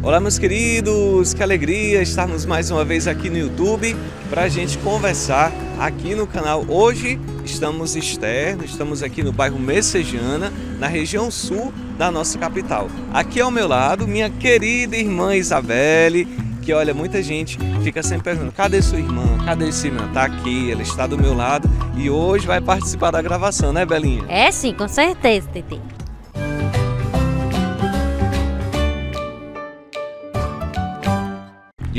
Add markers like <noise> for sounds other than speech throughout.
Olá, meus queridos, que alegria estarmos mais uma vez aqui no YouTube para a gente conversar aqui no canal. Hoje estamos externos, estamos aqui no bairro Messejana, na região sul da nossa capital. Aqui ao meu lado, minha querida irmã Isabelle, que olha, muita gente fica sempre perguntando: cadê sua irmã? Cadê irmã? Tá aqui, ela está do meu lado e hoje vai participar da gravação, né, Belinha? É sim, com certeza, Tete.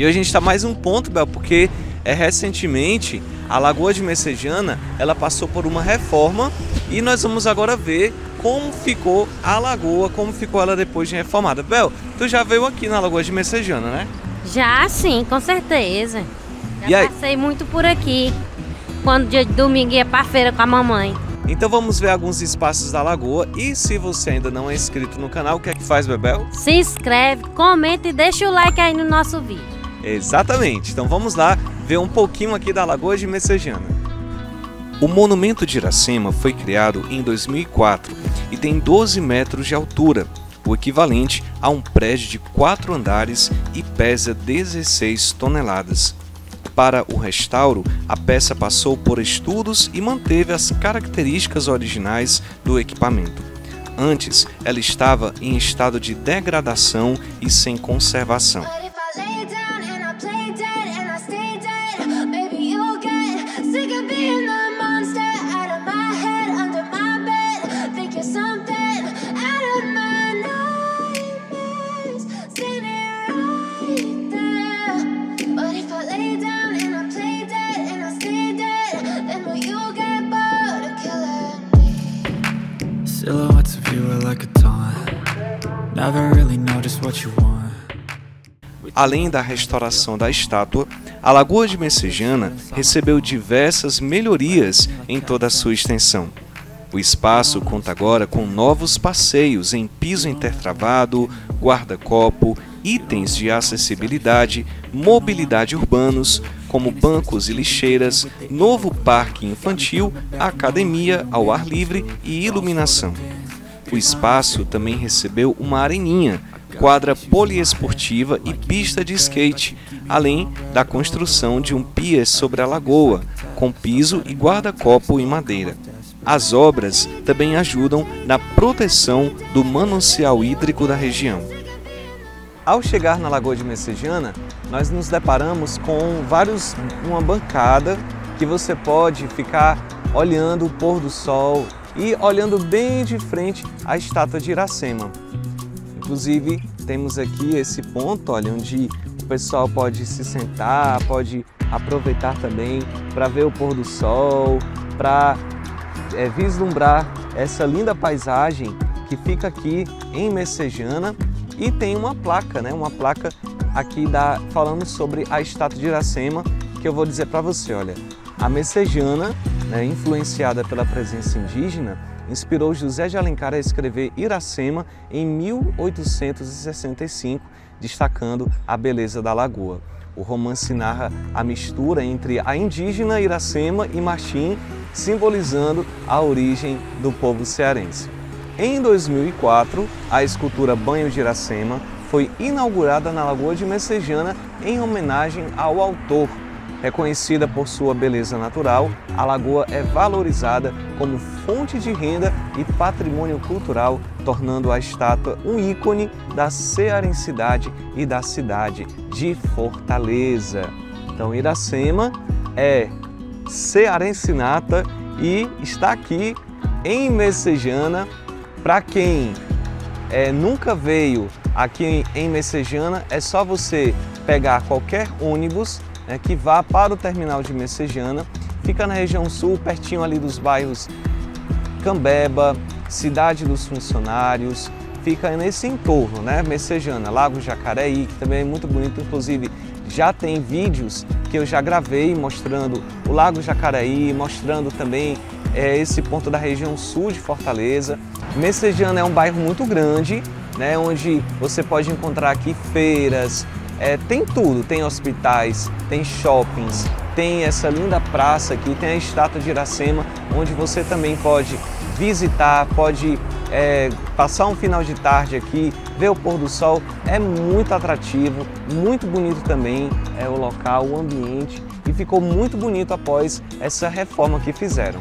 E hoje a gente está mais um ponto, Bel, porque é, recentemente a Lagoa de Messejana ela passou por uma reforma e nós vamos agora ver como ficou a lagoa, como ficou ela depois de reformada. Bel, tu já veio aqui na Lagoa de Messejana, né? Já sim, com certeza. Já E aí? passei muito por aqui. Quando dia de domingo ia pra feira com a mamãe. Então vamos ver alguns espaços da lagoa e se você ainda não é inscrito no canal, o que é que faz, Bebel? Se inscreve, comenta e deixa o like aí no nosso vídeo. Exatamente. Então vamos lá ver um pouquinho aqui da Lagoa de Messejana. O Monumento de Iracema foi criado em 2004 e tem 12 metros de altura, o equivalente a um prédio de 4 andares e pesa 16 toneladas. Para o restauro, a peça passou por estudos e manteve as características originais do equipamento. Antes, ela estava em estado de degradação e sem conservação. Além da restauração da estátua, a Lagoa de Messejana recebeu diversas melhorias em toda a sua extensão. O espaço conta agora com novos passeios em piso intertravado, guarda-copo, itens de acessibilidade, mobilidade urbanos, como bancos e lixeiras, novo parque infantil, academia ao ar livre e iluminação. O espaço também recebeu uma areninha, quadra poliesportiva e pista de skate, além da construção de um pier sobre a lagoa, com piso e guarda-copo em madeira. As obras também ajudam na proteção do manancial hídrico da região. Ao chegar na Lagoa de Messejana, nós nos deparamos com vários uma bancada que você pode ficar olhando o pôr do sol e olhando bem de frente a estátua de Iracema. Inclusive, temos aqui esse ponto, olha, onde o pessoal pode se sentar, pode aproveitar também para ver o pôr do sol, para é, vislumbrar essa linda paisagem que fica aqui em Messejana e tem uma placa, né? Uma placa aqui da, falando sobre a estátua de Iracema, que eu vou dizer para você, olha, a Messejana, né, influenciada pela presença indígena, inspirou José de Alencar a escrever Iracema em 1865, destacando a beleza da lagoa. O romance narra a mistura entre a indígena Iracema e Machim, simbolizando a origem do povo cearense. Em 2004, a escultura Banho de Iracema foi inaugurada na Lagoa de Messejana em homenagem ao autor. Reconhecida por sua beleza natural, a lagoa é valorizada como fonte de renda e patrimônio cultural, tornando a estátua um ícone da cearensidade e da cidade de Fortaleza. Então, Iracema é cearensinata e está aqui em Messejana. Para quem é, nunca veio aqui em Messejana, é só você pegar qualquer ônibus né, que vá para o terminal de Messejana. Fica na região sul, pertinho ali dos bairros Cambeba, Cidade dos Funcionários, fica nesse entorno, né? Messejana, Lago Jacareí, que também é muito bonito, inclusive já tem vídeos que eu já gravei mostrando o Lago Jacareí, mostrando também é, esse ponto da região sul de Fortaleza. Messejana é um bairro muito grande, né, onde você pode encontrar aqui feiras, é, tem tudo, tem hospitais, tem shoppings, tem essa linda praça aqui, tem a estátua de Iracema, onde você também pode visitar, pode é, passar um final de tarde aqui, ver o pôr do sol, é muito atrativo, muito bonito também é o local, o ambiente e ficou muito bonito após essa reforma que fizeram.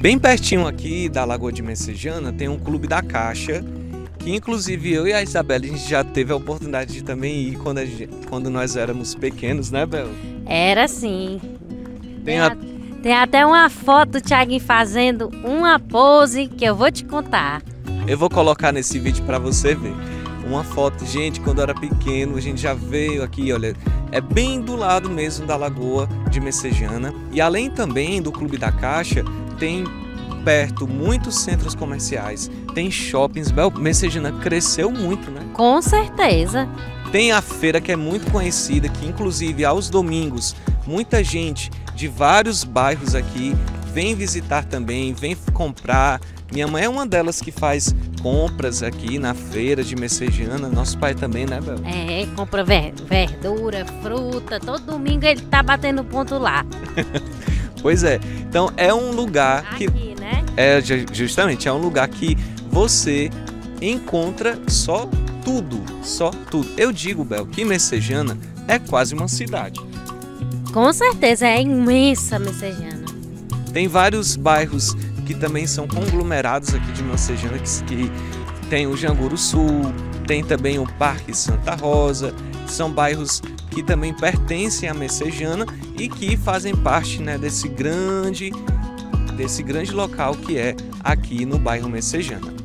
Bem pertinho aqui da Lagoa de Messejana tem um clube da Caixa, que inclusive eu e a Isabela a gente já teve a oportunidade de também ir quando, gente, quando nós éramos pequenos, né, Bel? Era sim. Tem, a- tem até uma foto do Thiaguinho fazendo uma pose que eu vou te contar. Eu vou colocar nesse vídeo para você ver. Uma foto, gente, quando eu era pequeno, a gente já veio aqui, olha, é bem do lado mesmo da Lagoa de Messejana. E além também do Clube da Caixa, tem perto muitos centros comerciais, tem shoppings. Messejana cresceu muito, né? Com certeza. Tem a feira que é muito conhecida, que inclusive aos domingos muita gente de vários bairros aqui vem visitar também, vem comprar. Minha mãe é uma delas que faz compras aqui na feira de Messejana. Nosso pai também, né, Bel? É, compra ver- verdura, fruta, todo domingo ele tá batendo ponto lá. <laughs> Pois é. Então é um lugar que Aqui, né? é ju- justamente é um lugar que você encontra só tudo, só tudo. Eu digo, Bel, que Messejana é quase uma cidade. Com certeza, é imensa Messejana. Tem vários bairros que também são conglomerados aqui de Messejana, que, que tem o Janguru Sul, tem também o Parque Santa Rosa, são bairros que também pertencem à Messejana e que fazem parte né, desse grande desse grande local que é aqui no bairro Messejana.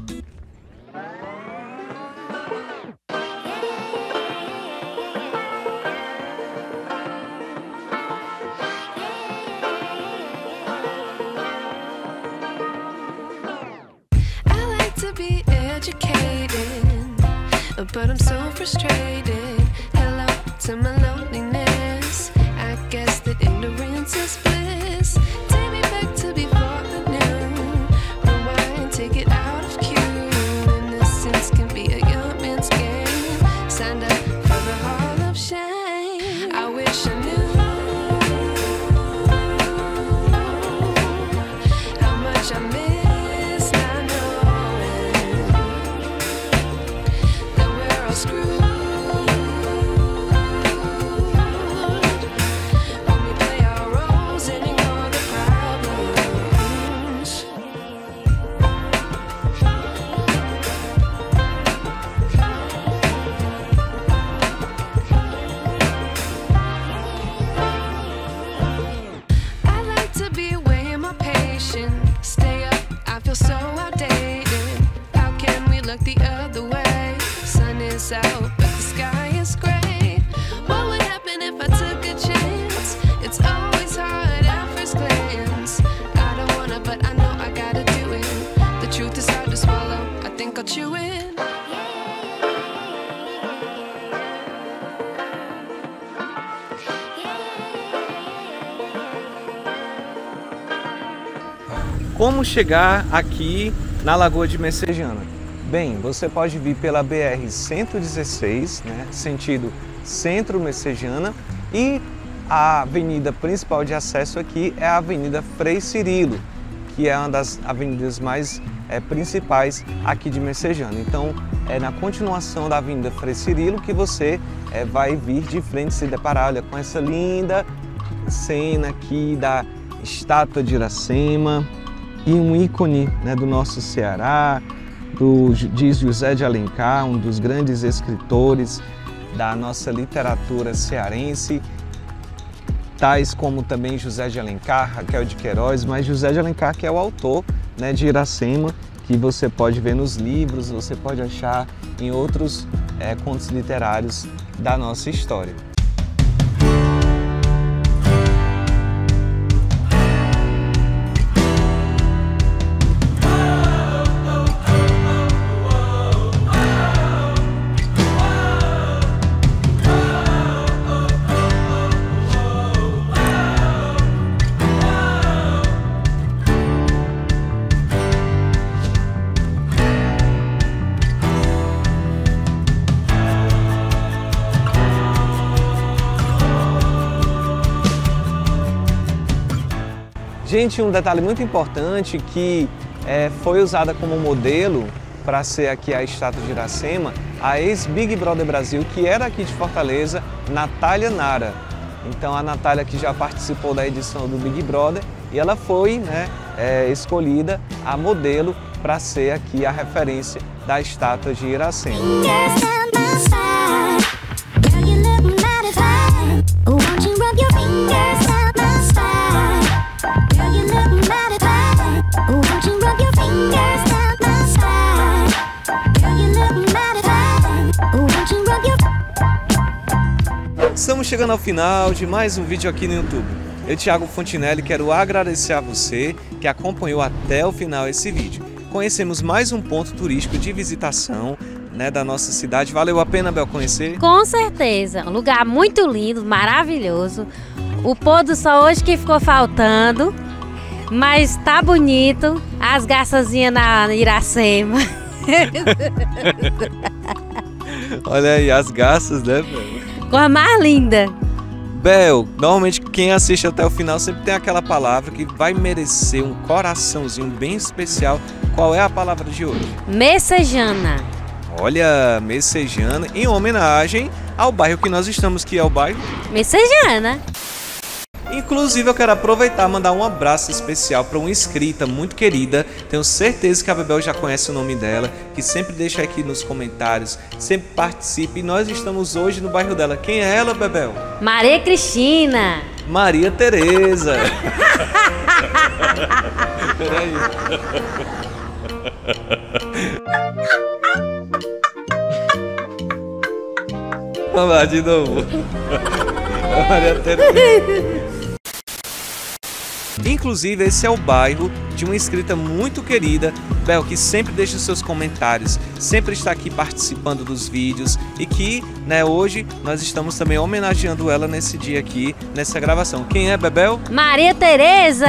But I'm so frustrated. Como chegar aqui na Lagoa de Messejana? Bem, você pode vir pela BR 116, né, sentido Centro Messejana, e a avenida principal de acesso aqui é a Avenida Frei Cirilo, que é uma das avenidas mais eh, principais aqui de Messejana. Então, é na continuação da Avenida Frei Cirilo que você eh, vai vir de frente se deparar olha, com essa linda cena aqui da estátua de Iracema e um ícone né, do nosso Ceará, do, diz José de Alencar, um dos grandes escritores da nossa literatura cearense, tais como também José de Alencar, Raquel de Queiroz, mas José de Alencar que é o autor né, de Iracema, que você pode ver nos livros, você pode achar em outros é, contos literários da nossa história. Gente, um detalhe muito importante que é, foi usada como modelo para ser aqui a estátua de Iracema, a ex-Big Brother Brasil, que era aqui de Fortaleza, Natália Nara. Então a Natália que já participou da edição do Big Brother e ela foi né, é, escolhida a modelo para ser aqui a referência da estátua de Iracema. Estamos chegando ao final de mais um vídeo aqui no YouTube. Eu, Thiago Fontinelli, quero agradecer a você que acompanhou até o final esse vídeo. Conhecemos mais um ponto turístico de visitação né, da nossa cidade. Valeu a pena, Bel, conhecer? Com certeza, um lugar muito lindo, maravilhoso. O pôr do sol hoje que ficou faltando, mas tá bonito. As garçazinhas na Iracema. <laughs> Olha aí, as garças, né, Bel? Com a mais linda. Bel, normalmente quem assiste até o final sempre tem aquela palavra que vai merecer um coraçãozinho bem especial. Qual é a palavra de hoje? Messejana. Olha, Messejana, em homenagem ao bairro que nós estamos, que é o bairro Messejana. Inclusive, eu quero aproveitar e mandar um abraço especial para uma inscrita muito querida. Tenho certeza que a Bebel já conhece o nome dela, que sempre deixa aqui nos comentários, sempre participa. E nós estamos hoje no bairro dela. Quem é ela, Bebel? Maria Cristina. Maria Tereza. <laughs> Peraí. Vamos lá, de novo. Maria Tereza. Inclusive, esse é o bairro de uma inscrita muito querida, Bel, que sempre deixa os seus comentários, sempre está aqui participando dos vídeos e que, né, hoje nós estamos também homenageando ela nesse dia aqui, nessa gravação. Quem é Bebel? Maria Tereza.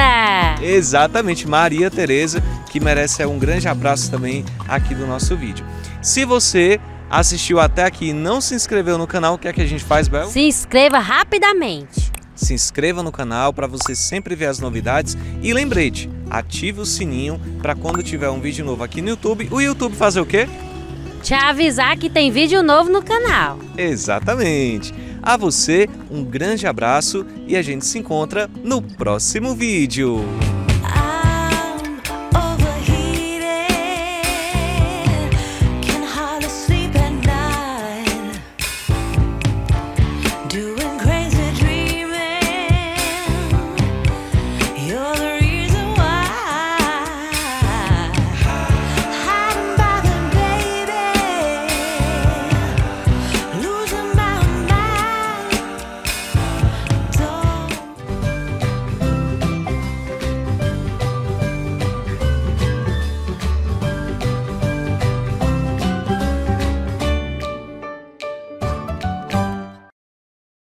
Exatamente, Maria Tereza, que merece um grande abraço também aqui do nosso vídeo. Se você assistiu até aqui e não se inscreveu no canal, o que é que a gente faz, Bel? Se inscreva rapidamente. Se inscreva no canal para você sempre ver as novidades e lembrete, ative o sininho para quando tiver um vídeo novo aqui no YouTube, o YouTube fazer o quê? Te avisar que tem vídeo novo no canal. Exatamente. A você um grande abraço e a gente se encontra no próximo vídeo.